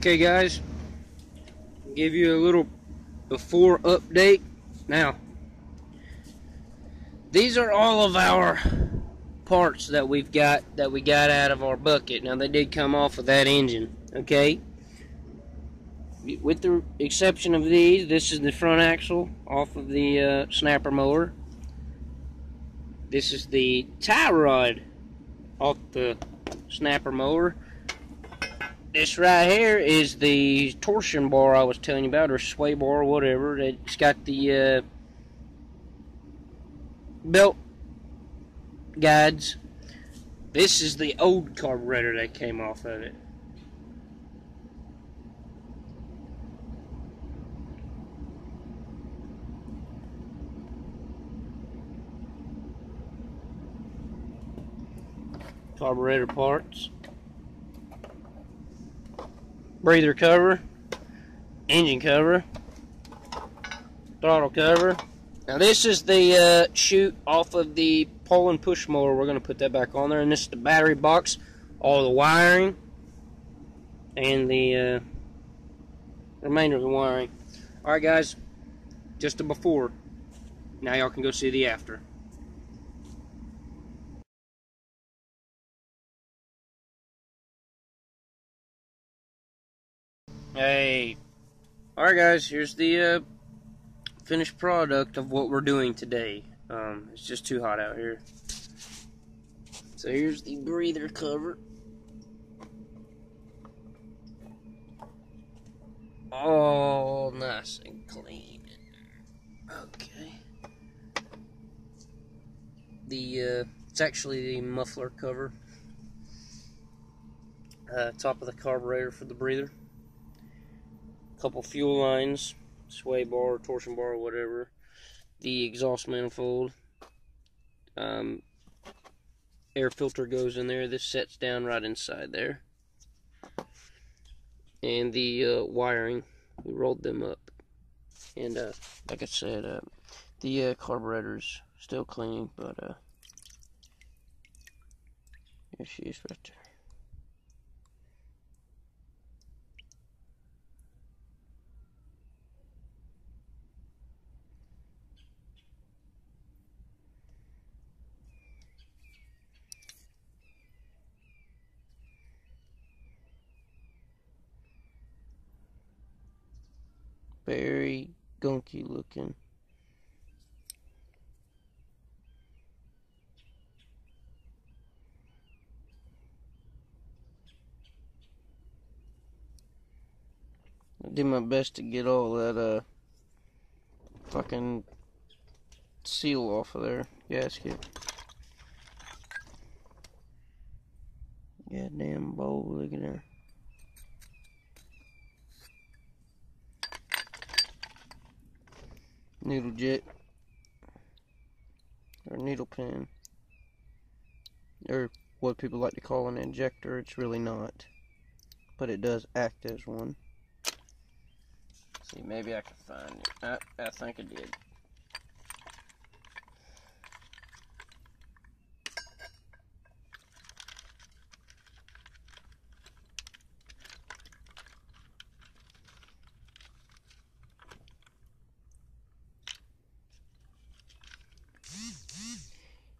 Okay guys, give you a little before update. Now, these are all of our parts that we've got that we got out of our bucket. Now they did come off of that engine, okay? With the exception of these, this is the front axle off of the uh, snapper mower. This is the tie rod off the snapper mower. This right here is the torsion bar I was telling you about, or sway bar, or whatever. It's got the uh, belt guides. This is the old carburetor that came off of it. Carburetor parts breather cover, engine cover, throttle cover. Now this is the uh, chute off of the Poulan push mower. We're going to put that back on there. And this is the battery box, all the wiring, and the uh, remainder of the wiring. Alright guys, just a before. Now y'all can go see the after. Hey. Alright guys, here's the uh, finished product of what we're doing today. Um, it's just too hot out here. So here's the breather cover. All nice and clean. Okay. The, uh, it's actually the muffler cover. Uh, top of the carburetor for the breather couple fuel lines, sway bar, torsion bar, whatever, the exhaust manifold, um, air filter goes in there. This sets down right inside there. And the uh, wiring, we rolled them up. And uh, like I said, uh, the uh, carburetor's still clean, but uh, here she is right there. Very gunky looking. I did my best to get all that uh fucking seal off of there gasket. Goddamn bowl, look at there. Needle jet. Or needle pin or what people like to call an injector. It's really not. But it does act as one. See maybe I can find it. I, I think I did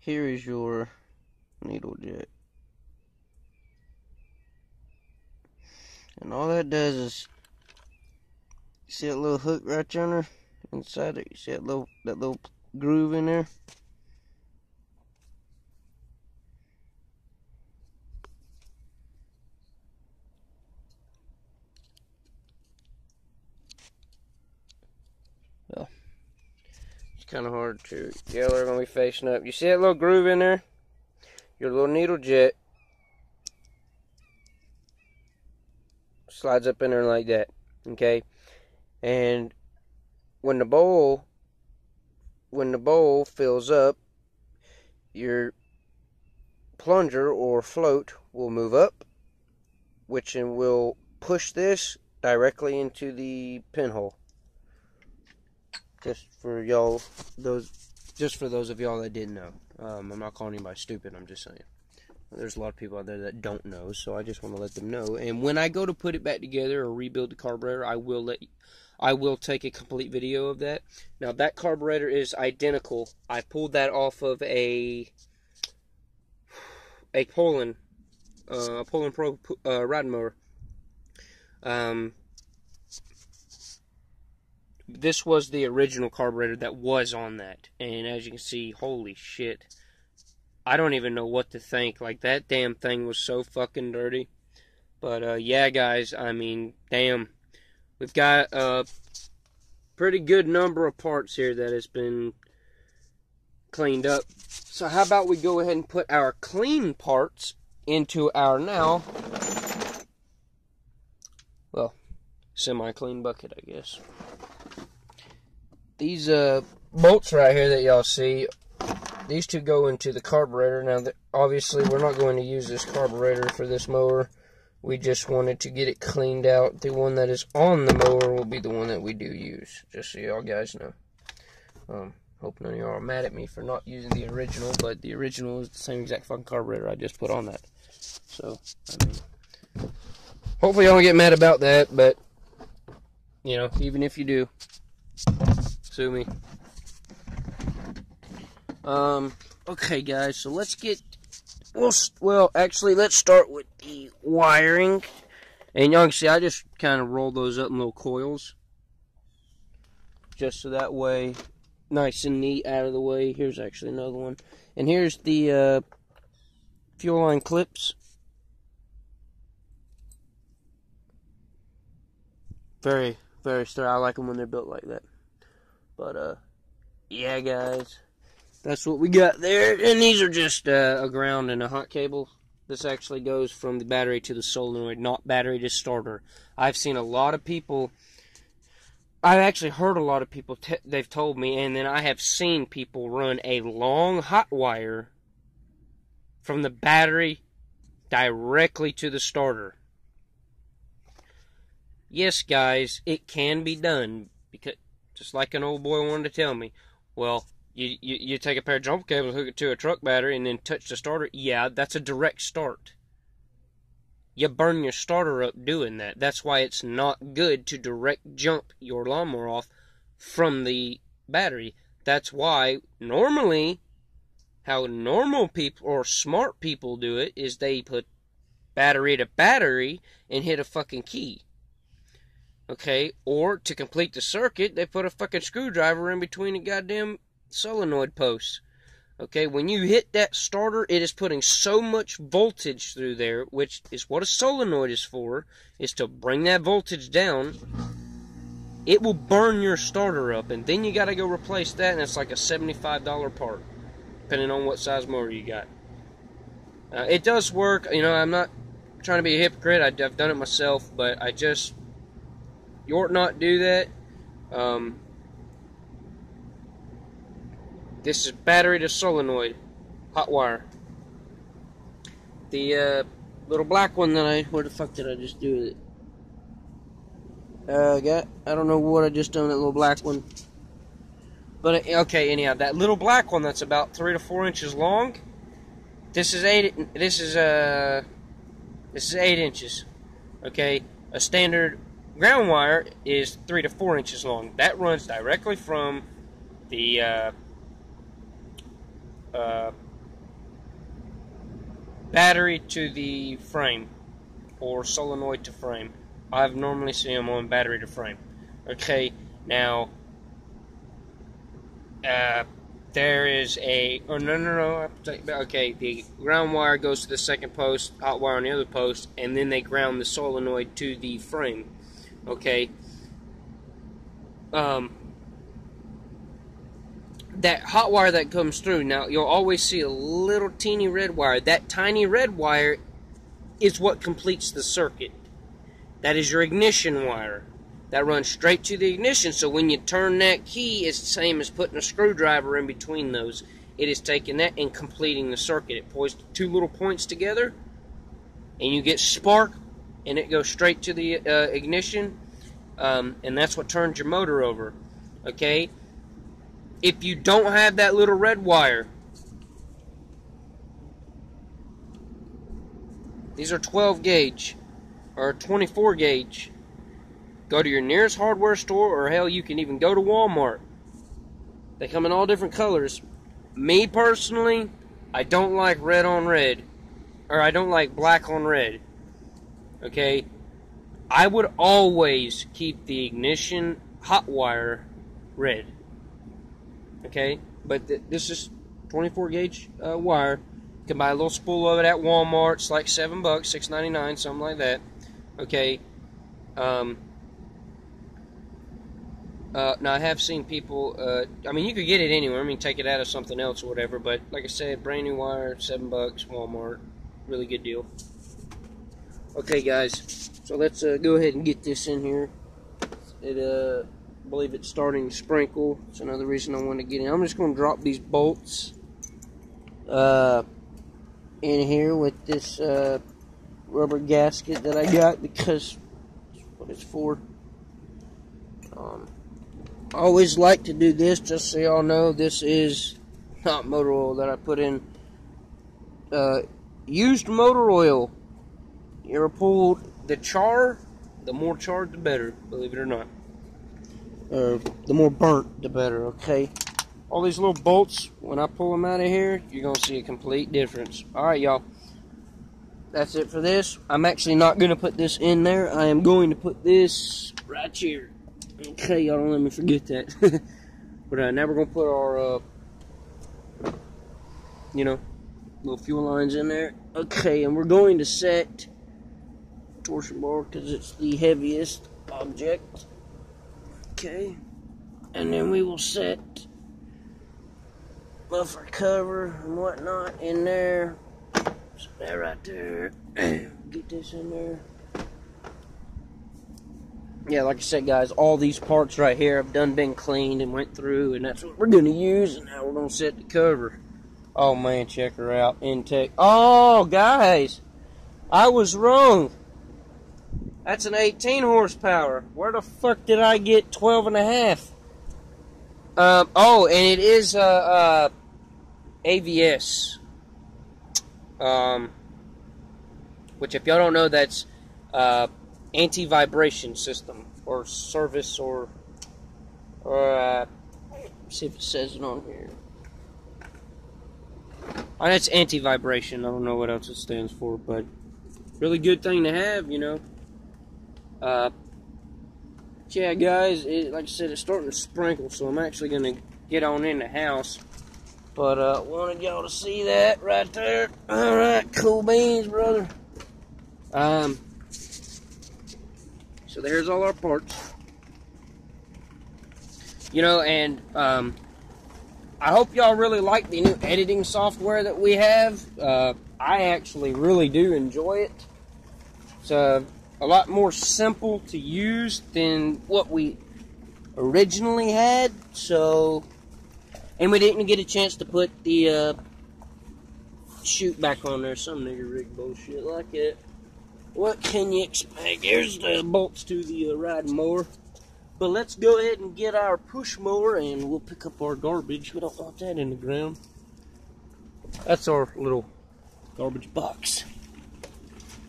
here is your needle jet. And all that does is see that little hook right yonder inside it. You see that little that little groove in there. Kind of hard to. Yeah, they're going to be facing up. You see that little groove in there? Your little needle jet slides up in there like that. Okay? And when the bowl when the bowl fills up, your plunger or float will move up, which will push this directly into the pinhole just for y'all those just for those of y'all that didn't know um, i'm not calling anybody stupid i'm just saying there's a lot of people out there that don't know, so I just want to let them know. And when I go to put it back together or rebuild the carburetor, I will let I will take a complete video of that. Now that carburetor is identical. I pulled that off of a a Poulan uh, a Poulan Pro uh, riding mower. Um, this was the original carburetor that was on that, and as you can see, holy shit. I don't even know what to think. Like, that damn thing was so fucking dirty. But, uh, yeah, guys, I mean, damn. We've got a pretty good number of parts here that has been cleaned up. So how about we go ahead and put our clean parts into our now, well, semi-clean bucket, I guess. These uh, bolts right here that y'all see, these two go into the carburetor. Now, obviously, we're not going to use this carburetor for this mower. We just wanted to get it cleaned out. The one that is on the mower will be the one that we do use, just so y'all guys know. Um, hope none of y'all are mad at me for not using the original, but the original is the same exact fucking carburetor I just put on that. So, I mean, hopefully y'all don't get mad about that, but, you know, even if you do, sue me. Um, okay, guys, so let's get well, well, actually, let's start with the wiring. And y'all can see, I just kind of roll those up in little coils. Just so that way, nice and neat out of the way. Here's actually another one. And here's the uh, fuel line clips. Very, very sturdy. I like them when they're built like that. But, uh, yeah, guys that's what we got there. And these are just uh, a ground and a hot cable. This actually goes from the battery to the solenoid, not battery to starter. I've seen a lot of people. I've actually heard a lot of people. they've told me, and then I have seen people run a long hot wire from the battery directly to the starter. Yes, guys, it can be done because just like an old boy wanted to tell me. Well, you, you, you take a pair of jumper cables, hook it to a truck battery, and then touch the starter. Yeah, that's a direct start. You burn your starter up doing that. That's why it's not good to direct jump your lawnmower off from the battery. That's why normally how normal people or smart people do it is they put battery to battery and hit a fucking key. Okay, or to complete the circuit, they put a fucking screwdriver in between the goddamn solenoid posts. Okay, when you hit that starter, it is putting so much voltage through there, which is what a solenoid is for, is to bring that voltage down. It will burn your starter up, and then you got to go replace that, and it's like a $75 part, depending on what size motor you got. Uh, it does work, you know, I'm not trying to be a hypocrite, I, have done it myself, but I just, you ought not do that. Um, this is battery to solenoid, hot wire. The uh, little black one that I, where the fuck did I just do with it? Uh, I got, I don't know what I just done that little black one. But, uh, okay, anyhow, that little black one that's about three to four inches long, this is eight, this is, uh, this is eight inches. Okay, a standard ground wire is three to four inches long. That runs directly from the, uh, uh, battery to the frame or solenoid to frame. I've normally seen them on battery to frame. Okay, now uh, there is a oh no no no okay the ground wire goes to the second post, hot wire on the other post, and then they ground the solenoid to the frame. Okay. Um, that hot wire that comes through, now you'll always see a little teeny red wire. That tiny red wire is what completes the circuit. That is your ignition wire. That runs straight to the ignition, so when you turn that key, it's the same as putting a screwdriver in between those. It is taking that and completing the circuit. It points two little points together, and you get spark, and it goes straight to the uh, ignition, um, and that's what turns your motor over. Okay? if you don't have that little red wire, These are 12 gauge or 24 gauge. Go to your nearest hardware store, or hell, you can even go to Walmart. They come in all different colors. Me personally, I don't like red on red, or I don't like black on red. Okay, I would always keep the ignition hot wire red. Okay, but th this is 24 gauge uh, wire. You can buy a little spool of it at Walmart. It's like seven bucks, six ninety nine, something like that. Okay. Um, uh, now I have seen people. Uh, I mean, you could get it anywhere. I mean, take it out of something else or whatever. But like I said, brand new wire, seven bucks, Walmart, really good deal. Okay, guys. So let's uh, go ahead and get this in here. It, uh, I believe it's starting to sprinkle. It's another reason I want to get in. I'm just going to drop these bolts uh, in here with this uh, rubber gasket that I got because what it's for. Um, I always like to do this just so y'all know this is not motor oil that I put in. Uh, used motor oil. You ever pulled the char? The more charred, the better, believe it or not. Uh, the more burnt, the better, okay? All these little bolts, when I pull them out of here, you're going to see a complete difference. Alright, y'all. That's it for this. I'm actually not going to put this in there. I am going to put this right here. Okay, y'all don't let me forget that. but uh, now we're gonna put our, uh, you know, little fuel lines in there. Okay, and we're going to set torsion bar because it's the heaviest object. Okay, and then we will set muffler cover and whatnot in there. So that right there. Get this in there yeah, like I said, guys, all these parts right here have done been cleaned and went through, and that's what we're going to use, and now we're going to set the cover. Oh, man, check her out. Intake. Oh, guys, I was wrong. That's an 18 horsepower. Where the fuck did I get 12 and a half? Um, oh, and it is uh, uh, AVS. Um, which, if y'all don't know, that's uh, anti-vibration system or service or or uh, see if it says it on here. Oh, that's anti-vibration. I don't know what else it stands for, but really good thing to have, you know. Uh, yeah, guys, it, like I said, it's starting to sprinkle, so I'm actually going to get on in the house. But uh, wanted y'all to see that right there. All right, cool beans, brother. Um, so there's all our parts. You know, and um, I hope y'all really like the new editing software that we have. Uh, I actually really do enjoy it. Uh, a lot more simple to use than what we originally had. So, and we didn't get a chance to put the uh, chute back on there. Some nigger rig bullshit like it what can you expect? Here's the bolts to the uh, riding mower. But let's go ahead and get our push mower and we'll pick up our garbage. We don't want that in the ground. That's our little garbage box.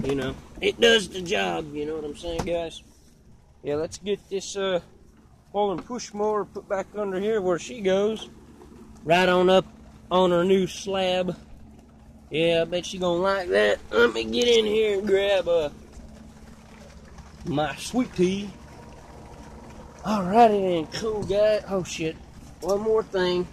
You know, it does the job, you know what I'm saying, guys? Yeah, let's get this uh, fallen push mower put back under here where she goes. Right on up on our new slab. Yeah, I bet you gonna like that. Let me get in here and grab uh, my sweet tea. Alrighty then, cool guy. Oh shit. One more thing.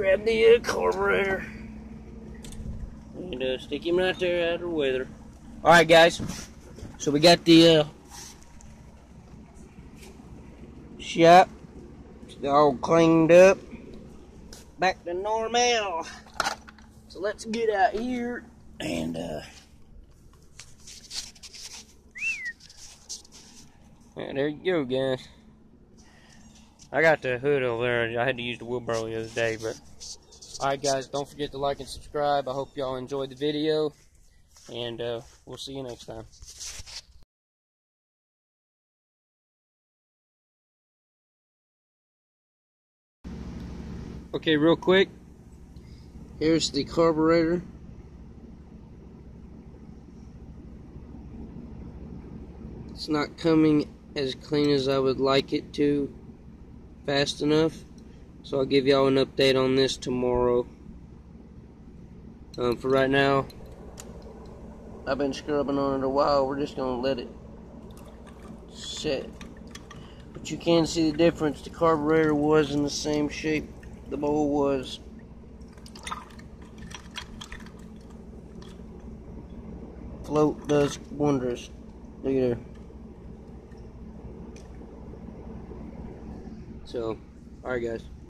Grab the uh, carburetor. And uh, stick him right there out of the weather. Alright guys. So we got the uh, shop all cleaned up. Back to normal. So let's get out here and uh and there you go guys. I got the hood over there. I had to use the wheelbarrow the other day, but alright guys, don't forget to like and subscribe. I hope y'all enjoyed the video and uh, we'll see you next time. Okay, real quick. Here's the carburetor. It's not coming as clean as I would like it to fast enough. So I'll give y'all an update on this tomorrow. Um, for right now, I've been scrubbing on it a while. We're just going to let it set. But you can see the difference. The carburetor was in the same shape the bowl was. Float does wonders. Look at there. So, alright guys.